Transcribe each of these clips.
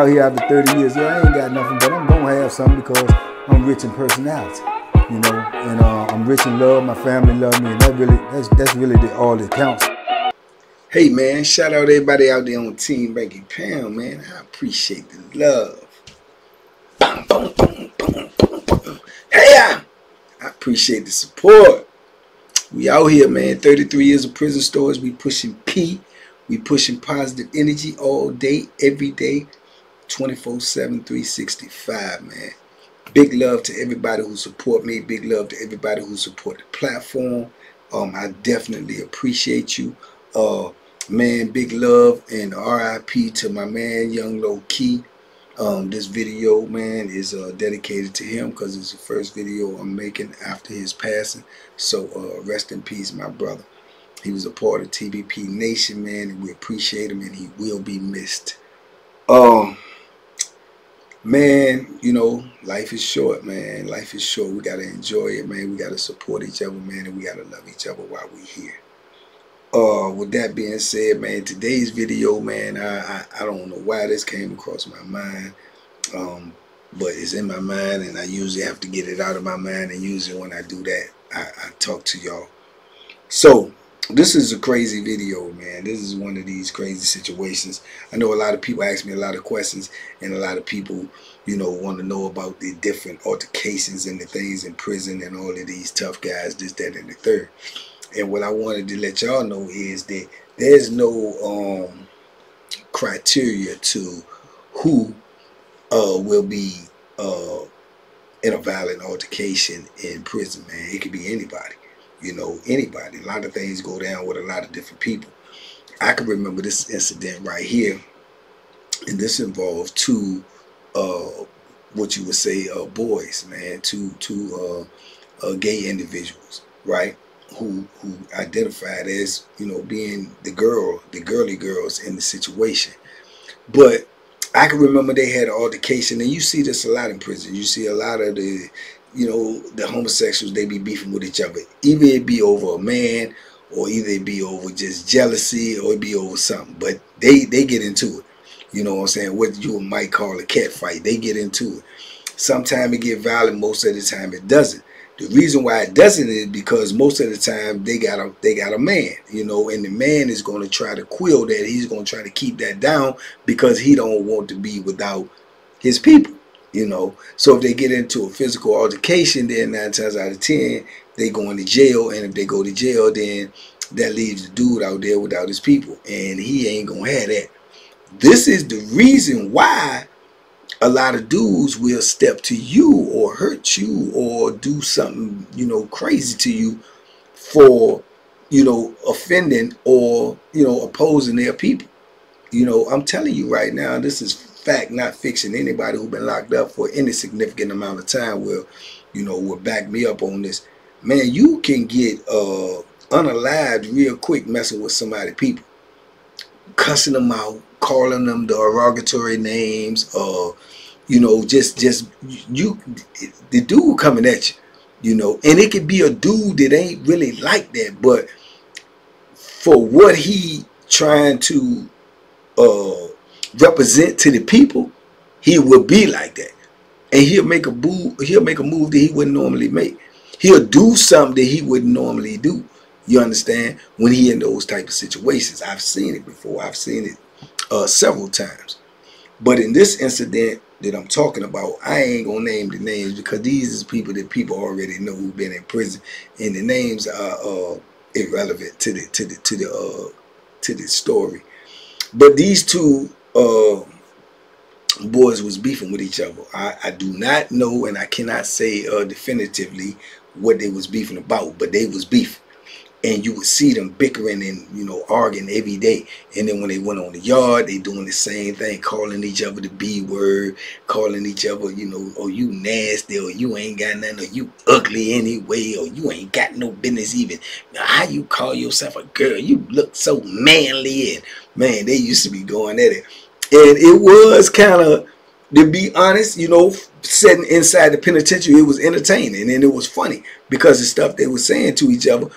out here after 30 years. Yeah, I ain't got nothing, but I'm gonna have something because I'm rich in personality. You know, and uh, I'm rich in love. My family love me, and that really that's that's really the, all that counts. Hey man, shout out everybody out there on Team Banky Pound, man. I appreciate the love. Boom, boom, boom, boom, boom, boom. Hey, I appreciate the support. We out here, man. 33 years of prison stories. We pushing P. We pushing positive energy all day, every day, 24 7, 365, man. Big love to everybody who support me. Big love to everybody who support the platform. Um, I definitely appreciate you. Uh, man, big love and RIP to my man, Young Low Key. Um, this video, man, is uh, dedicated to him because it's the first video I'm making after his passing. So uh, rest in peace, my brother. He was a part of TBP Nation, man, and we appreciate him, and he will be missed. Um, man, you know, life is short, man. Life is short. We gotta enjoy it, man. We gotta support each other, man, and we gotta love each other while we're here. Uh, with that being said, man, today's video, man, I, I, I don't know why this came across my mind, um, but it's in my mind, and I usually have to get it out of my mind, and usually when I do that, I, I talk to y'all. So, this is a crazy video, man. This is one of these crazy situations. I know a lot of people ask me a lot of questions, and a lot of people, you know, want to know about the different altercations and the things in prison and all of these tough guys, this, that, and the third. And what I wanted to let y'all know is that there's no um, criteria to who uh, will be uh, in a violent altercation in prison, man. It could be anybody, you know, anybody. A lot of things go down with a lot of different people. I can remember this incident right here, and this involves two, uh, what you would say, uh, boys, man, two, two uh, uh, gay individuals, right? who who identified as you know being the girl, the girly girls in the situation. But I can remember they had an altercation, and you see this a lot in prison. You see a lot of the, you know, the homosexuals they be beefing with each other. Either it be over a man, or either it be over just jealousy, or it be over something. But they they get into it. You know what I'm saying? What you might call a cat fight. They get into it. Sometimes it get violent. Most of the time it doesn't. The reason why it doesn't is because most of the time they got a they got a man, you know, and the man is going to try to quill that. He's going to try to keep that down because he don't want to be without his people, you know. So if they get into a physical altercation, then nine times out of ten they go into jail, and if they go to jail, then that leaves the dude out there without his people, and he ain't gonna have that. This is the reason why a lot of dudes will step to you or hurt you or do something, you know, crazy to you for, you know, offending or, you know, opposing their people. You know, I'm telling you right now, this is fact, not fiction. Anybody who's been locked up for any significant amount of time will, you know, will back me up on this. Man, you can get uh unalived real quick messing with somebody people. Cussing them out, calling them derogatory names, uh, you know, just just you the dude coming at you, you know, and it could be a dude that ain't really like that, but for what he trying to uh represent to the people, he will be like that. And he'll make a move, he'll make a move that he wouldn't normally make. He'll do something that he wouldn't normally do. You understand? When he in those type of situations. I've seen it before. I've seen it uh, several times. But in this incident that I'm talking about, I ain't gonna name the names because these is people that people already know who've been in prison, and the names are uh, irrelevant to the to the to the uh, to the story. But these two uh, boys was beefing with each other. I, I do not know, and I cannot say uh, definitively what they was beefing about, but they was beefing and you would see them bickering and you know arguing every day. And then when they went on the yard they doing the same thing calling each other the b word calling each other you know oh you nasty or you ain't got nothing or you ugly anyway or you ain't got no business even. How you call yourself a girl? You look so manly and man they used to be going at it and it was kind of to be honest you know sitting inside the penitentiary it was entertaining and it was funny because the stuff they were saying to each other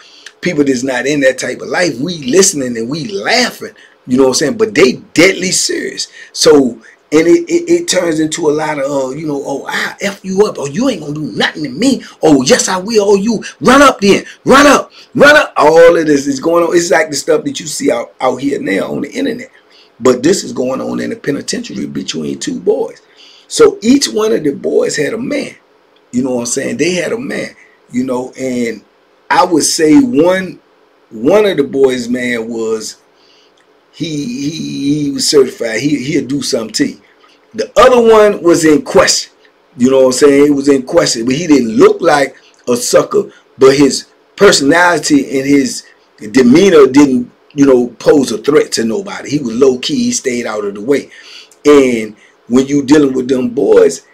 people that's not in that type of life, we listening and we laughing, you know what I'm saying? But they deadly serious. So and it, it, it, turns into a lot of uh, you know oh I f you up. Or you ain't gonna do nothing to me. Oh yes I will. Oh you run up then. Run up. Run up. All of this is going on. It's like the stuff that you see out, out here now on the internet. But this is going on in the penitentiary between two boys. So each one of the boys had a man. You know what I'm saying? They had a man you know and I would say one one of the boys man was he he, he was certified. He, he'll do something to you the other one was in question. You know what I'm saying? It was in question. But he didn't look like a sucker, but his personality and his demeanor didn't, you know, pose a threat to nobody. He was low key. He stayed out of the way. And when you dealing with them boys,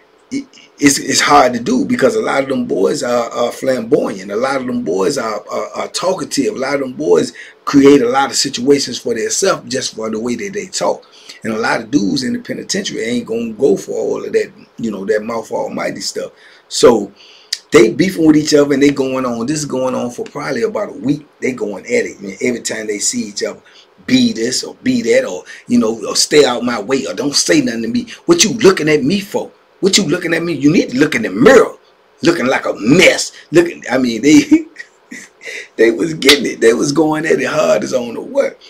it's, it's hard to do because a lot of them boys are, are flamboyant. A lot of them boys are, are, are, talkative. A lot of them boys create a lot of situations for themselves just for the way that they talk. And a lot of dudes in the penitentiary ain't gonna go for all of that, you know, that mouth almighty stuff. So they beefing with each other and they going on. This is going on for probably about a week. They going at it. Every time they see each other, be this or be that or you know, or stay out my way or don't say nothing to me. What you looking at me for? What you looking at me? You need to look in the mirror, looking like a mess. Looking, I mean, they they was getting it. They was going at it hard as on the what.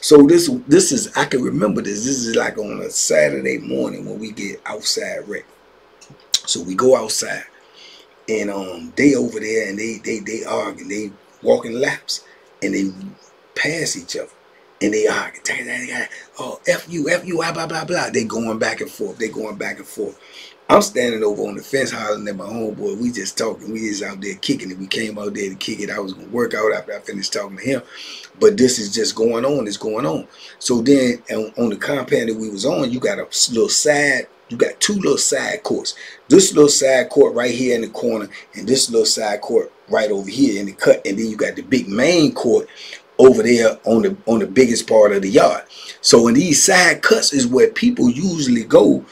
So this this is I can remember this. This is like on a Saturday morning when we get outside rec. So we go outside and um they over there and they they they argue, they walking laps and they pass each other and they argue. Oh, F you, F you, blah, blah, blah, blah. They going back and forth. They going back and forth. I'm standing over on the fence hollering at my homeboy. We just talking. We just out there kicking it. We came out there to kick it. I was gonna work out after I finished talking to him. But this is just going on. It's going on. So then on, on the compound that we was on, you got a little side. You got two little side courts. This little side court right here in the corner, and this little side court right over here in the cut. And then you got the big main court over there on the on the biggest part of the yard. So in these side cuts is where people usually go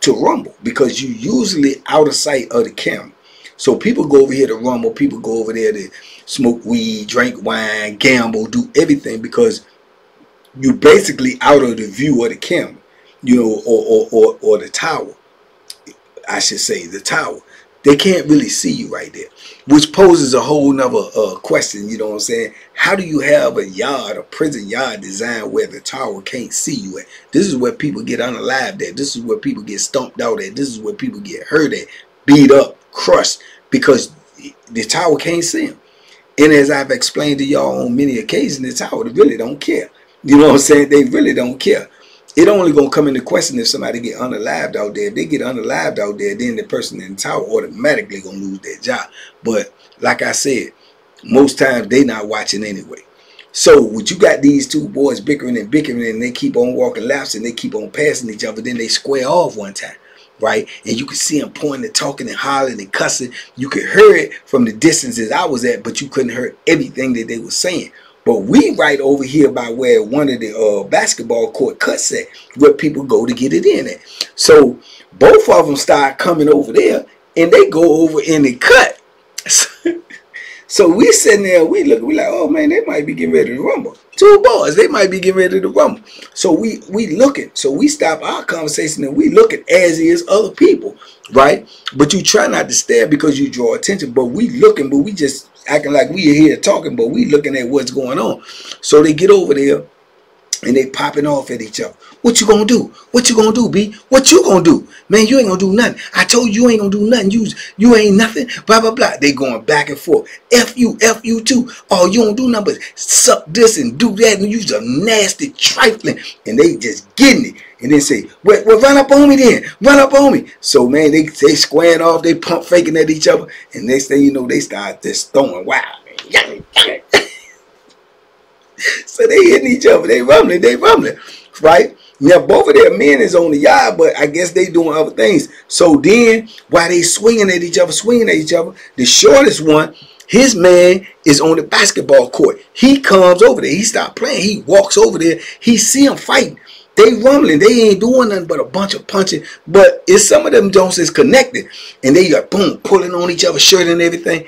to rumble because you usually out of sight of the camera. So people go over here to rumble, people go over there to smoke weed, drink wine, gamble, do everything because you're basically out of the view of the camera, you know, or or, or, or the tower. I should say the tower. They can't really see you right there, which poses a whole nother uh, question. You know what I'm saying? How do you have a yard, a prison yard designed where the tower can't see you at? This is where people get unalived at. This is where people get stomped out at. This is where people get hurt at, beat up, crushed because the tower can't see them. And as I've explained to y'all on many occasions, the tower really don't care. You know what I'm saying? They really don't care it only gonna come into question if somebody get unalived out there. If they get unalived out there, then the person in the tower automatically gonna lose their job. But like I said, most times they not watching anyway. So what you got these two boys bickering and bickering and they keep on walking laps and they keep on passing each other, then they square off one time. Right? And you can see them pointing and talking and hollering and cussing. You could hear it from the distances I was at, but you couldn't hear everything that they were saying. But we right over here by where one of the uh, basketball court cuts at, where people go to get it in at. So both of them start coming over there, and they go over in the cut. so we sitting there, we look, we like, oh man, they might be getting ready to rumble. Two boys, they might be getting ready to rumble. So we we looking, so we stop our conversation and we looking as is other people, right? But you try not to stare because you draw attention. But we looking, but we just acting like we are here talking, but we looking at what's going on. So they get over there and they popping off at each other. What you gonna do? What you gonna do, B? What you gonna do? Man, you ain't gonna do nothing. I told you you ain't gonna do nothing. You you ain't nothing. Blah blah blah. They going back and forth. F you, F you too. Oh, you don't do nothing but suck this and do that and use a nasty trifling. And they just getting it. And then say, well, well, run up on me then. Run up on me. So man, they they squaring off, they pump faking at each other. And next thing you know, they start just throwing wow. so they hitting each other. They rumbling. They rumbling. Right? Now both of their men is on the yard, but I guess they doing other things. So then, while they swinging at each other, swinging at each other, the shortest one, his man is on the basketball court. He comes over there. He stop playing. He walks over there. He see him fighting. They rumbling. They ain't doing nothing but a bunch of punching. But it's some of them Jones is connected. And they got boom, pulling on each other's shirt and everything.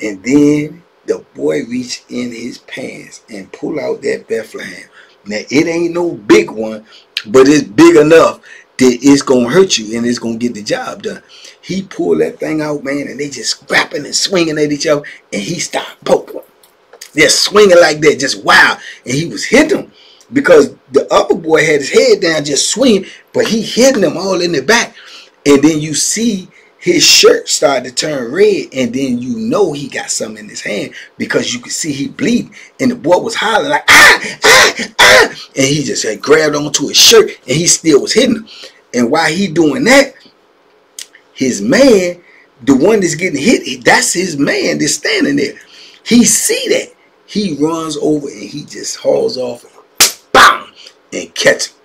And then the boy reach in his pants and pull out that Bethlehem. Now it ain't no big one, but it's big enough that it's gonna hurt you and it's gonna get the job done. He pulled that thing out, man, and they just scrapping and swinging at each other, and he stopped poking. Just swinging like that, just wow. And he was hitting them because the upper boy had his head down, just swinging, but he hitting them all in the back. And then you see his shirt started to turn red, and then you know he got something in his hand because you could see he bleeding, and the boy was hollering like ah ah ah, and he just had grabbed onto his shirt, and he still was hitting him. And while he doing that, his man, the one that's getting hit, that's his man that's standing there. He see that. He runs over and he just hauls off and bam and catch him.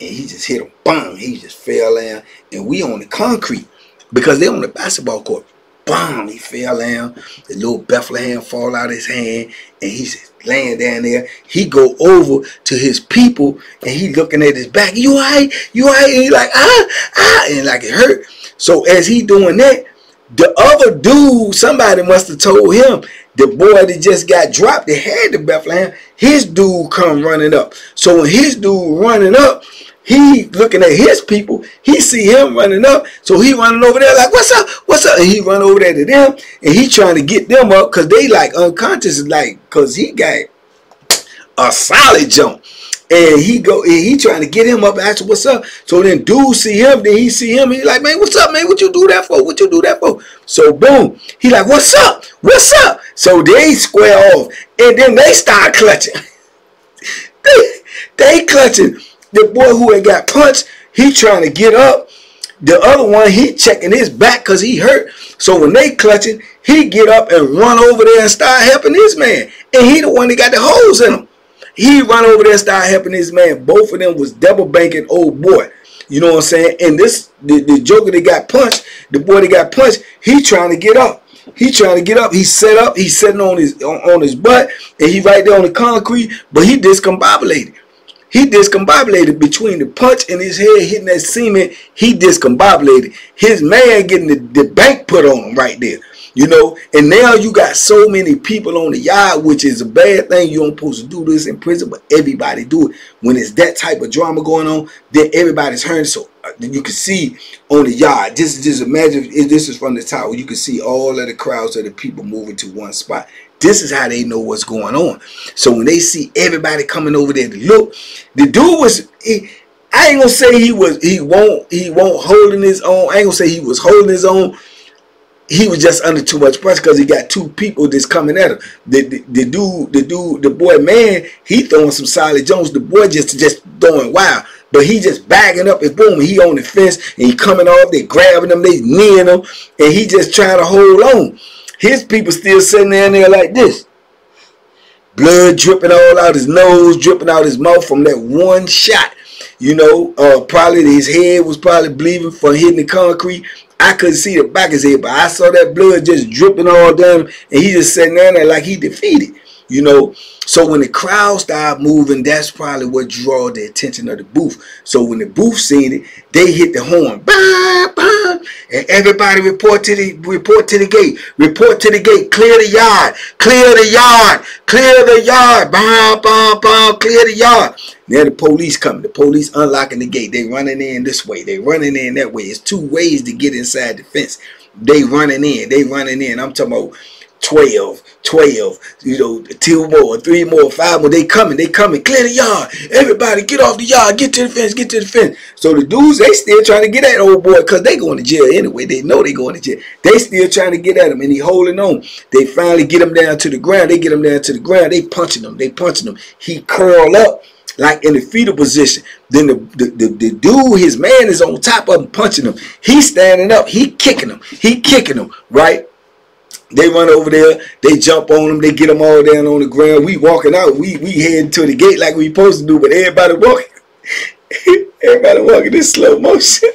And he just hit him. Bam. He just fell down. And we on the concrete because they on the basketball court. Bam. He fell down. The little Bethlehem fall out of his hand. And he's laying down there. He go over to his people and he looking at his back. You alright? You alright? And he like, ah, ah. And like it hurt. So as he doing that, the other dude, somebody must have told him, the boy that just got dropped, they had the Bethlehem, his dude come running up. So when his dude running up, he looking at his people, he see him running up, so he running over there like, what's up, what's up? And he run over there to them, and he trying to get them up, because they like unconscious, like, because he got a solid jump. And he go and he trying to get him up ask him what's up? So then dude see him then he see him he like man what's up man? What you do that for? What you do that for? So boom he like what's up? What's up? So they square off and then they start clutching. They, they clutching the boy who had got punched he trying to get up the other one he checking his back because he hurt so when they clutching he get up and run over there and start helping this man and he the one that got the holes in him he run over there, and start helping this man. Both of them was double banking old boy. You know what I'm saying? And this the, the joker that got punched, the boy that got punched, he trying to get up. He trying to get up. He set up. He's sitting on his on, on his butt, and he right there on the concrete. But he discombobulated. He discombobulated between the punch and his head hitting that cement. He discombobulated. His man getting the, the bank put on him right there. You know, and now you got so many people on the yard, which is a bad thing. You don't supposed to do this in prison, but everybody do it. When it's that type of drama going on, then everybody's hurting. So uh, you can see on the yard. Just just imagine if this is from the tower. You can see all of the crowds of the people moving to one spot. This is how they know what's going on. So when they see everybody coming over there to look, the dude was. He, I ain't gonna say he was. He won't. He won't holding his own. I ain't gonna say he was holding his own he was just under too much pressure because he got two people that's coming at him. The, the, the dude, the dude, the boy man, he throwing some solid Jones. The boy just just throwing wild. But he just bagging up his boom. He on the fence and he coming off. They grabbing him, they kneeing him, and he just trying to hold on. His people still sitting there and there like this. Blood dripping all out his nose, dripping out his mouth from that one shot. You know, uh, probably his head was probably bleeding from hitting the concrete. I couldn't see the back of his head, but I saw that blood just dripping all down, and he just sitting there like he defeated. You know, so when the crowd started moving, that's probably what drew the attention of the booth. So when the booth seen it, they hit the horn, bah, bah, and everybody report to the report to the gate, report to the gate, clear the yard, clear the yard, clear the yard, bah, bah, bah, clear the yard. Now the police coming, the police unlocking the gate. They running in this way, they running in that way. It's two ways to get inside the fence. They running in, they running in. I'm talking about 12, 12, you know, two more, three more, five more. They coming, they coming. Clear the yard. Everybody get off the yard. Get to the fence, get to the fence. So the dudes, they still trying to get at old boy because they going to jail anyway. They know they going to jail. They still trying to get at him and he holding on. They finally get him down to the ground. They get him down to the ground. They punching him. They punching him. He curl up like in the fetal position. Then the, the, the, the, dude, his man is on top of him punching him. He's standing up. He kicking him. He kicking him, right? They run over there, they jump on them, they get them all down on the ground. We walking out, we we heading to the gate like we supposed to do, but everybody walking, everybody walking in slow motion,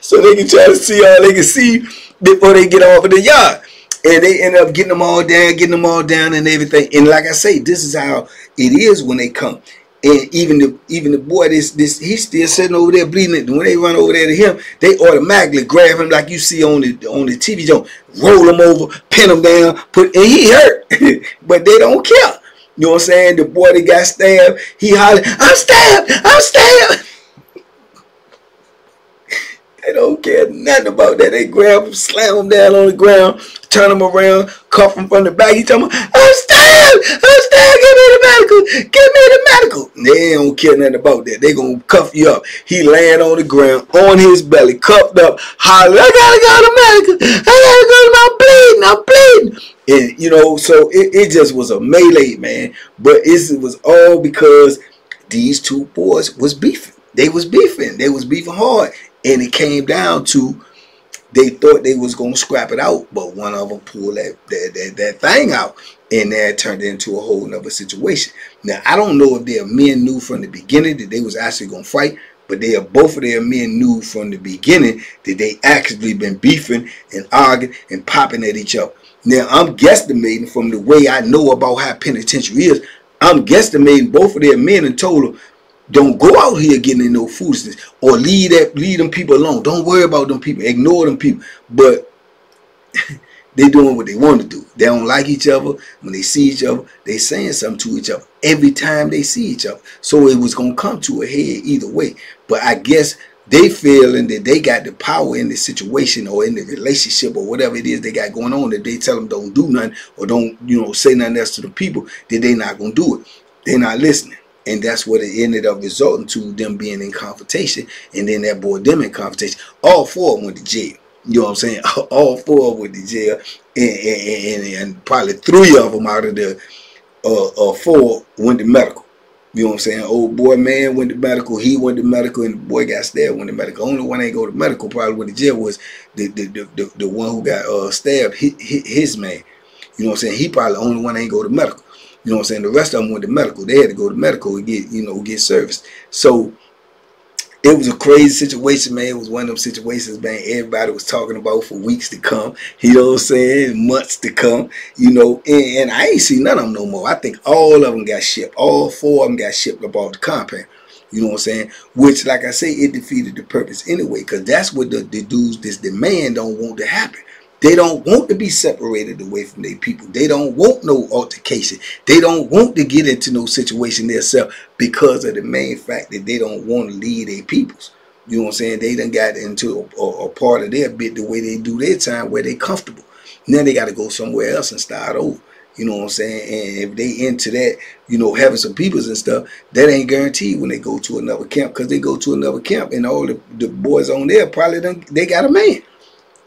so they can try to see all they can see before they get off of the yard. And they end up getting them all down, getting them all down and everything. And like I say, this is how it is when they come. And even the even the boy, this this he's still sitting over there bleeding. When they run over there to him, they automatically grab him like you see on the on the TV show, roll him over, pin him down, put and he hurt, but they don't care. You know what I'm saying? The boy that got stabbed, he hollered, "I'm stabbed! I'm stabbed!" They don't care nothing about that. They grab him, slam him down on the ground, turn him around, cuff him from the back. He tell me, I'm stabbed! I'm stabbed! Give me the medical! Give me the medical! They don't care nothing about that. They gonna cuff you up. He laying on the ground, on his belly, cuffed up, hollering, I gotta go to medical! I gotta go to my bleeding! I'm bleeding! And you know, so it, it just was a melee, man. But it was all because these two boys was beefing. They was beefing. They was beefing hard. And it came down to they thought they was gonna scrap it out, but one of them pulled that that, that, that thing out, and that turned into a whole nother situation. Now I don't know if their men knew from the beginning that they was actually gonna fight, but they are both of their men knew from the beginning that they actually been beefing and arguing and popping at each other. Now I'm guesstimating from the way I know about how penitentiary is. I'm guesstimating both of their men and told them, don't go out here getting in no foolishness or leave that leave them people alone. Don't worry about them people. Ignore them people. But they doing what they want to do. They don't like each other. When they see each other, they saying something to each other every time they see each other. So it was gonna come to a head either way. But I guess they feeling that they got the power in the situation or in the relationship or whatever it is they got going on that they tell them don't do nothing or don't you know say nothing else to the people that they not gonna do it they're not listening and that's what it ended up resulting to them being in confrontation and then that boy them in confrontation all four of them went to jail you know what I'm saying all four went to jail and, and, and, and probably three of them out of the uh, uh, four went to medical you know what I'm saying? Old boy man went to medical. He went to medical, and the boy got stabbed. Went to medical. Only one ain't go to medical. Probably went to jail was the the the, the, the one who got uh, stabbed. His, his man. You know what I'm saying? He probably the only one ain't go to medical. You know what I'm saying? The rest of them went to medical. They had to go to medical and get you know get serviced. So it was a crazy situation, man. It was one of them situations, man. Everybody was talking about for weeks to come. You know what I'm saying? Months to come. You know, and, and I ain't seen none of them no more. I think all of them got shipped. All four of them got shipped about the compound. You know what I'm saying? Which, like I say, it defeated the purpose anyway, because that's what the, the dudes, this demand don't want to happen. They don't want to be separated away from their people. They don't want no altercation. They don't want to get into no situation themselves because of the main fact that they don't want to lead their peoples. You know what I'm saying? They done got into a, a, a part of their bit the way they do their time where they comfortable. Now they got to go somewhere else and start over. You know what I'm saying? And if they into that, you know, having some peoples and stuff, that ain't guaranteed when they go to another camp because they go to another camp and all the, the boys on there probably done, they got a man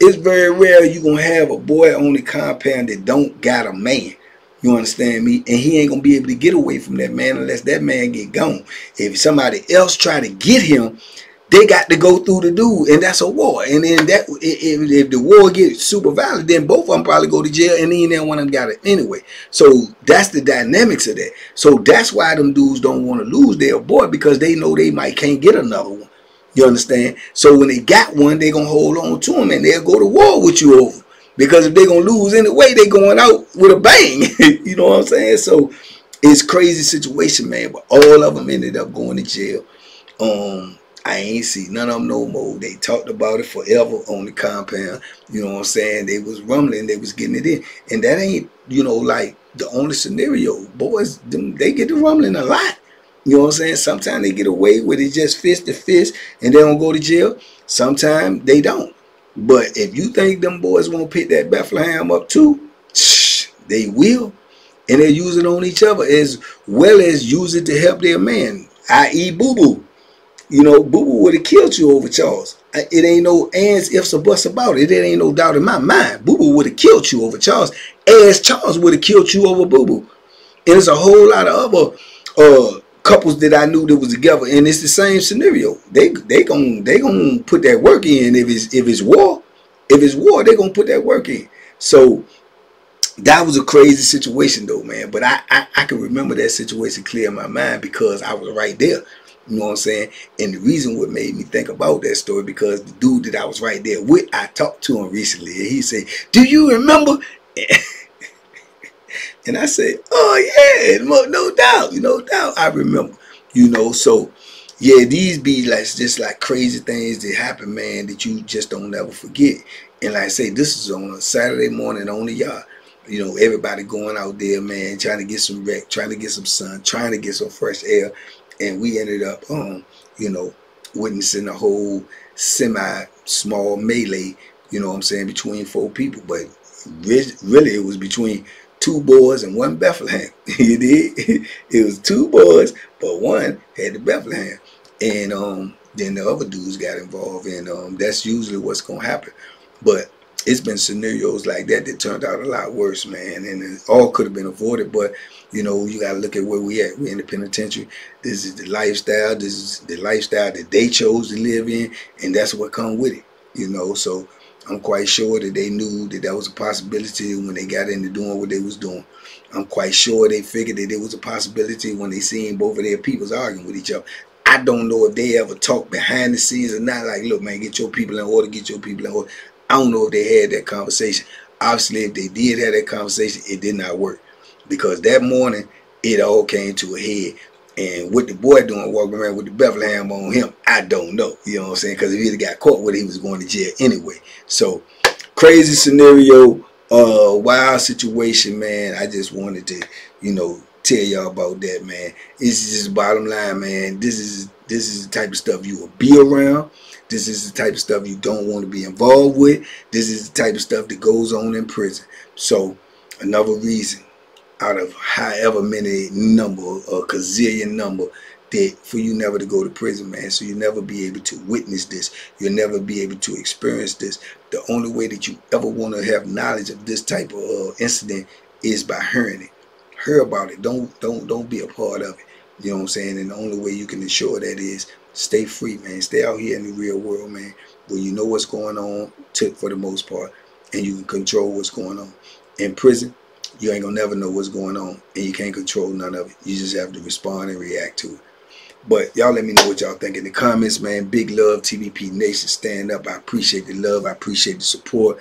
it's very rare you gonna have a boy on the compound that don't got a man. You understand me? And he ain't gonna be able to get away from that man unless that man get gone. If somebody else try to get him, they got to go through the dude, and that's a war. And then that if, if the war gets super violent, then both of them probably go to jail, and then one of them got it anyway. So that's the dynamics of that. So that's why them dudes don't want to lose their boy because they know they might can't get another one. You understand? So when they got one, they gonna hold on to them and they'll go to war with you over. Because if they gonna lose anyway, they going out with a bang. you know what I'm saying? So it's crazy situation, man. But all of them ended up going to jail. Um, I ain't see none of them no more. They talked about it forever on the compound. You know what I'm saying? They was rumbling, they was getting it in. And that ain't, you know, like the only scenario. Boys, them, they get the rumbling a lot. You know what I'm saying? Sometimes they get away with it just fist to fist and they don't go to jail. Sometimes they don't. But if you think them boys won't pick that Bethlehem up too, they will. And they use it on each other as well as use it to help their man, i.e. Boo Boo. You know, Boo Boo would have killed you over Charles. It ain't no ands, ifs, or buts about it. It ain't no doubt in my mind. Boo Boo would have killed you over Charles, as Charles would have killed you over Boo Boo. And there's a whole lot of other uh, couples that I knew that was together, and it's the same scenario. They they gonna they gonna put that work in if it's if it's war, if it's war, they gonna put that work in. So that was a crazy situation though, man. But I, I I can remember that situation clear in my mind because I was right there. You know what I'm saying? And the reason what made me think about that story because the dude that I was right there with, I talked to him recently, and he said, "Do you remember?" And I said, oh yeah, no doubt, no doubt. I remember, you know, so yeah, these be like just like crazy things that happen, man, that you just don't ever forget. And like I say, this is on a Saturday morning on the yard. You know, everybody going out there, man, trying to get some rec, trying to get some sun, trying to get some fresh air. And we ended up, um, you know, witnessing a whole semi small melee, you know what I'm saying, between four people. But really, it was between two boys and one Bethlehem. you did? It was two boys, but one had the Bethlehem. And um, then the other dudes got involved, and um, that's usually what's going to happen. But it's been scenarios like that that turned out a lot worse, man, and it all could have been avoided. But you know, you got to look at where we at. We're in the penitentiary. This is the lifestyle. This is the lifestyle that they chose to live in, and that's what come with it. You know, so I'm quite sure that they knew that that was a possibility when they got into doing what they was doing. I'm quite sure they figured that it was a possibility when they seen both of their peoples arguing with each other. I don't know if they ever talked behind the scenes or not. Like, look, man, get your people in order, get your people in order. I don't know if they had that conversation. Obviously, if they did have that conversation, it did not work. Because that morning, it all came to a head. And what the boy doing walking around with the Bethlehem on him, I don't know. You know what I'm saying? Because if he got caught with it, he was going to jail anyway. So, crazy scenario, uh, wild situation, man. I just wanted to, you know, tell y'all about that, man. This is just bottom line, man. This is this is the type of stuff you will be around. This is the type of stuff you don't want to be involved with. This is the type of stuff that goes on in prison. So another reason out of however many number or gazillion number that for you never to go to prison, man. So you never be able to witness this. You'll never be able to experience this. The only way that you ever want to have knowledge of this type of uh, incident is by hearing it. Hear about it. Don't don't don't be a part of it. You know what I'm saying? And the only way you can ensure that is stay free, man. Stay out here in the real world, man, where you know what's going on to, for the most part, and you can control what's going on. In prison, you ain't gonna never know what's going on, and you can't control none of it. You just have to respond and react to it. But y'all let me know what y'all think in the comments, man. Big love, TBP Nation. Stand up. I appreciate the love. I appreciate the support.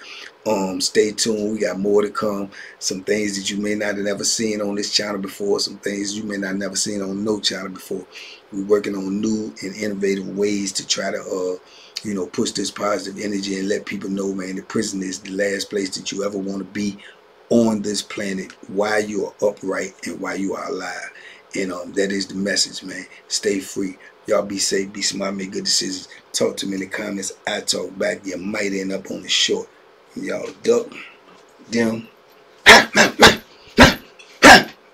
Um, stay tuned. We got more to come. Some things that you may not have never seen on this channel before. Some things you may not have never seen on no channel before. We're working on new and innovative ways to try to, uh, you know, push this positive energy and let people know, man, the prison is the last place that you ever want to be on this planet while you are upright and while you are alive. And um, that is the message, man. Stay free. Y'all be safe, be smart, make good decisions. Talk to me in the comments. I talk back. You might end up on the short. Y'all duck them.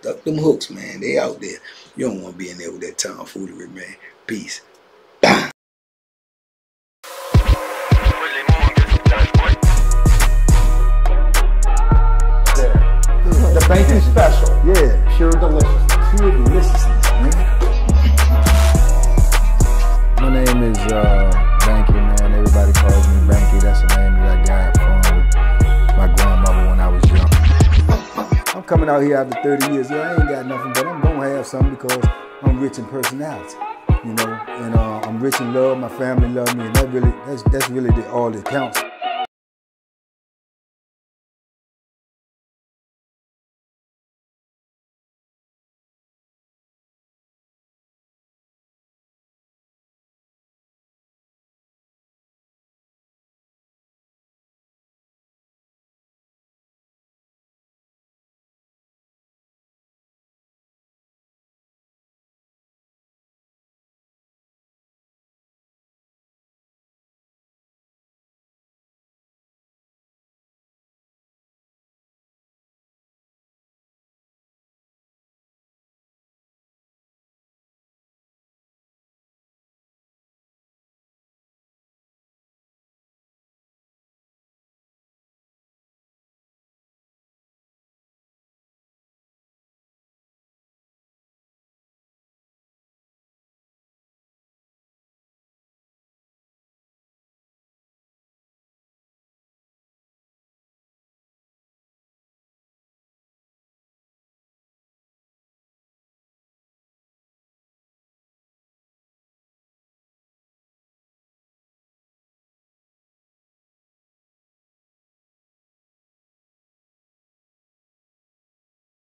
duck them hooks, man. They out there. You don't want to be in there with that tomfoolery, man. Peace. Coming out here after 30 years. Yeah, I ain't got nothing, but I'm gonna have something because I'm rich in personality, you know, and uh, I'm rich in love. My family love me, and that really, that's that's really the, all that counts.